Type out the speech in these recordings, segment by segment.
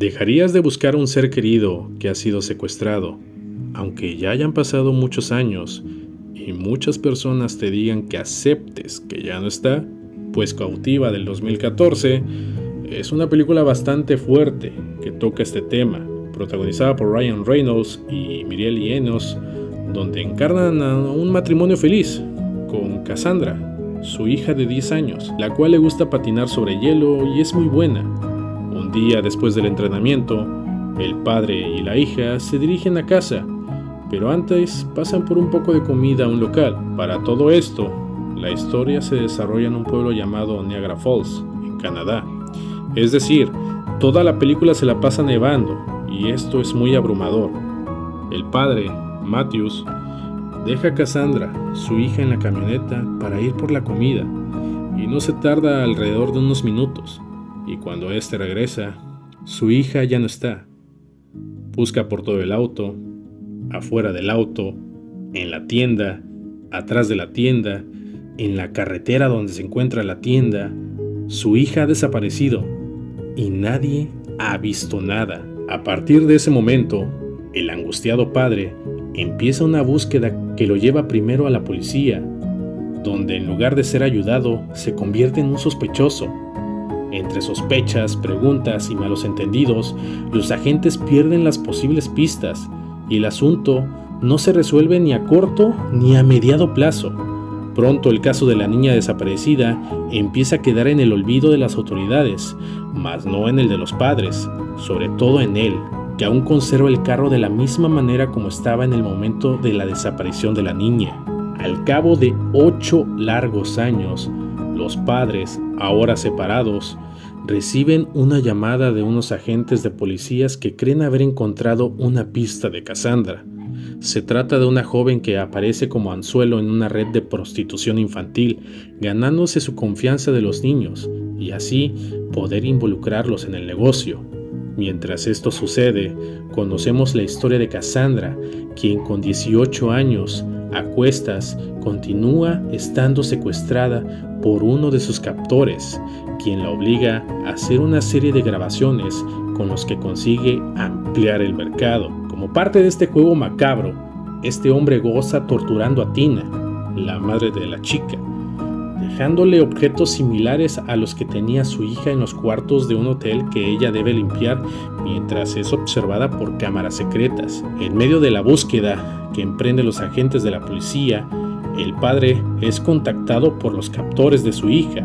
Dejarías de buscar un ser querido que ha sido secuestrado, aunque ya hayan pasado muchos años y muchas personas te digan que aceptes que ya no está, pues Cautiva del 2014 es una película bastante fuerte que toca este tema, protagonizada por Ryan Reynolds y Miriel Enos, donde encarnan a un matrimonio feliz con Cassandra, su hija de 10 años, la cual le gusta patinar sobre hielo y es muy buena. Día después del entrenamiento, el padre y la hija se dirigen a casa, pero antes pasan por un poco de comida a un local. Para todo esto, la historia se desarrolla en un pueblo llamado Niagara Falls, en Canadá. Es decir, toda la película se la pasa nevando, y esto es muy abrumador. El padre, Matthews, deja a Cassandra, su hija, en la camioneta para ir por la comida, y no se tarda alrededor de unos minutos, y cuando éste regresa, su hija ya no está. Busca por todo el auto, afuera del auto, en la tienda, atrás de la tienda, en la carretera donde se encuentra la tienda. Su hija ha desaparecido y nadie ha visto nada. A partir de ese momento, el angustiado padre empieza una búsqueda que lo lleva primero a la policía, donde en lugar de ser ayudado se convierte en un sospechoso. Entre sospechas, preguntas y malos entendidos, los agentes pierden las posibles pistas y el asunto no se resuelve ni a corto ni a mediado plazo. Pronto el caso de la niña desaparecida empieza a quedar en el olvido de las autoridades, mas no en el de los padres, sobre todo en él, que aún conserva el carro de la misma manera como estaba en el momento de la desaparición de la niña. Al cabo de ocho largos años, los padres, ahora separados, reciben una llamada de unos agentes de policías que creen haber encontrado una pista de Cassandra. Se trata de una joven que aparece como anzuelo en una red de prostitución infantil, ganándose su confianza de los niños y así poder involucrarlos en el negocio. Mientras esto sucede, conocemos la historia de Cassandra, quien con 18 años, a cuestas, continúa estando secuestrada por uno de sus captores, quien la obliga a hacer una serie de grabaciones con los que consigue ampliar el mercado. Como parte de este juego macabro, este hombre goza torturando a Tina, la madre de la chica, dejándole objetos similares a los que tenía su hija en los cuartos de un hotel que ella debe limpiar mientras es observada por cámaras secretas. En medio de la búsqueda que emprenden los agentes de la policía, el padre es contactado por los captores de su hija.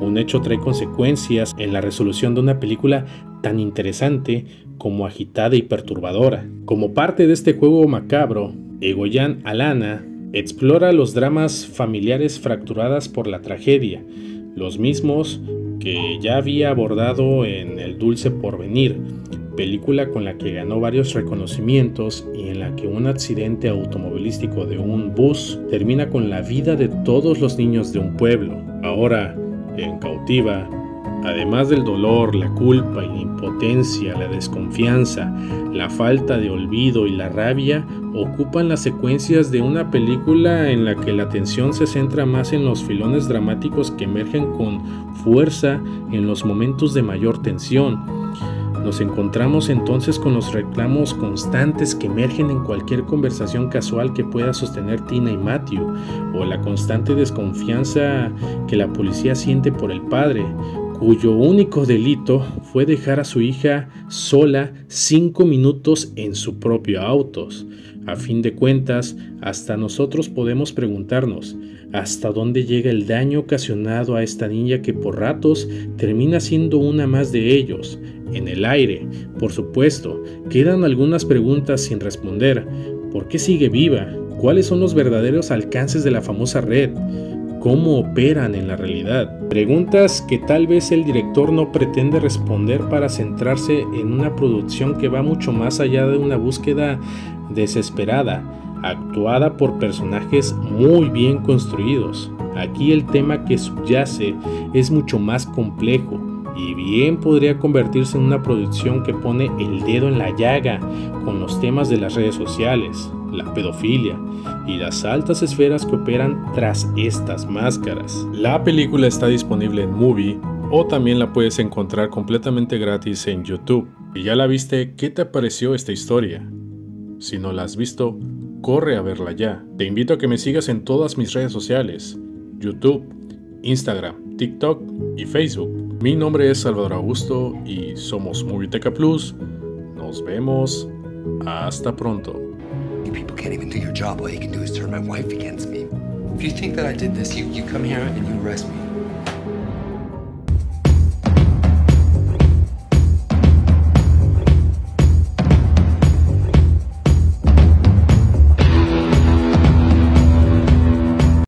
Un hecho trae consecuencias en la resolución de una película tan interesante como agitada y perturbadora. Como parte de este juego macabro, Egoyan Alana Explora los dramas familiares fracturadas por la tragedia, los mismos que ya había abordado en El Dulce Porvenir, película con la que ganó varios reconocimientos y en la que un accidente automovilístico de un bus termina con la vida de todos los niños de un pueblo. Ahora, en cautiva, Además del dolor, la culpa la impotencia, la desconfianza, la falta de olvido y la rabia ocupan las secuencias de una película en la que la atención se centra más en los filones dramáticos que emergen con fuerza en los momentos de mayor tensión. Nos encontramos entonces con los reclamos constantes que emergen en cualquier conversación casual que pueda sostener Tina y Matthew, o la constante desconfianza que la policía siente por el padre, cuyo único delito fue dejar a su hija sola cinco minutos en su propio auto. A fin de cuentas, hasta nosotros podemos preguntarnos hasta dónde llega el daño ocasionado a esta niña que por ratos termina siendo una más de ellos. En el aire, por supuesto, quedan algunas preguntas sin responder. ¿Por qué sigue viva? ¿Cuáles son los verdaderos alcances de la famosa red? Cómo operan en la realidad. Preguntas que tal vez el director no pretende responder para centrarse en una producción que va mucho más allá de una búsqueda desesperada, actuada por personajes muy bien construidos. Aquí el tema que subyace es mucho más complejo y bien podría convertirse en una producción que pone el dedo en la llaga con los temas de las redes sociales, la pedofilia y las altas esferas que operan tras estas máscaras. La película está disponible en Movie o también la puedes encontrar completamente gratis en YouTube. Y ya la viste, ¿qué te pareció esta historia? Si no la has visto, corre a verla ya. Te invito a que me sigas en todas mis redes sociales, YouTube, Instagram, TikTok y Facebook. Mi nombre es Salvador Augusto y somos Movieteca Plus. Nos vemos. Hasta pronto. You people can't even do your job. All you can do is turn my wife against me. If you think that I did this, you, you come here and you arrest me.